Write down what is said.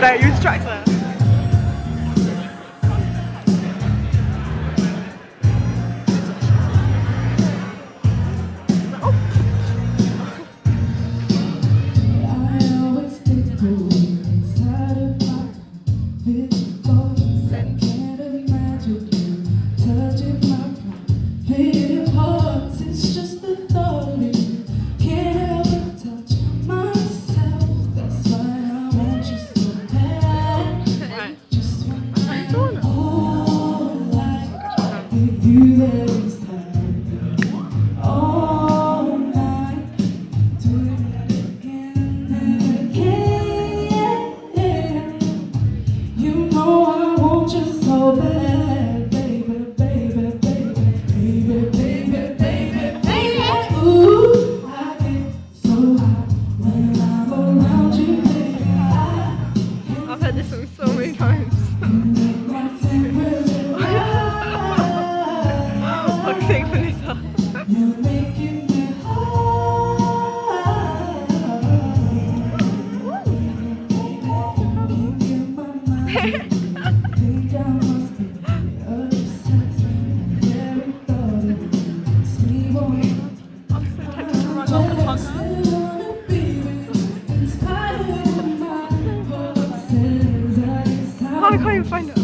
no, you distract I can't even find it.